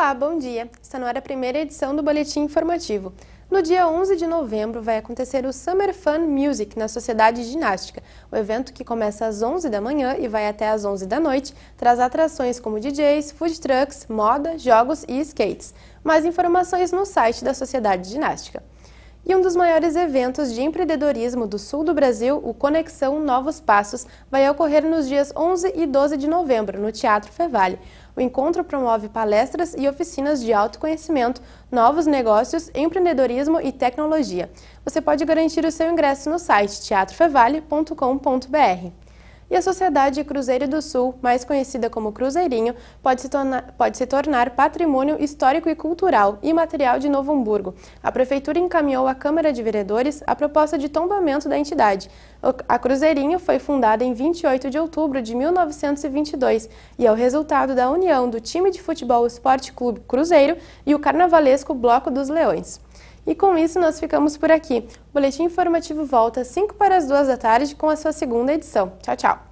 Olá, bom dia! Está no ar a primeira edição do Boletim Informativo. No dia 11 de novembro vai acontecer o Summer Fun Music na Sociedade Ginástica. O evento, que começa às 11 da manhã e vai até às 11 da noite, traz atrações como DJs, food trucks, moda, jogos e skates. Mais informações no site da Sociedade Ginástica. E um dos maiores eventos de empreendedorismo do sul do Brasil, o Conexão Novos Passos, vai ocorrer nos dias 11 e 12 de novembro, no Teatro Fevale. O encontro promove palestras e oficinas de autoconhecimento, novos negócios, empreendedorismo e tecnologia. Você pode garantir o seu ingresso no site teatrofevale.com.br. E a Sociedade Cruzeiro do Sul, mais conhecida como Cruzeirinho, pode se, tornar, pode se tornar patrimônio histórico e cultural e material de Novo Hamburgo. A Prefeitura encaminhou à Câmara de Vereadores a proposta de tombamento da entidade. A Cruzeirinho foi fundada em 28 de outubro de 1922 e é o resultado da união do time de futebol Esporte Clube Cruzeiro e o carnavalesco Bloco dos Leões. E com isso nós ficamos por aqui. O Boletim Informativo volta às 5 para as 2 da tarde com a sua segunda edição. Tchau, tchau!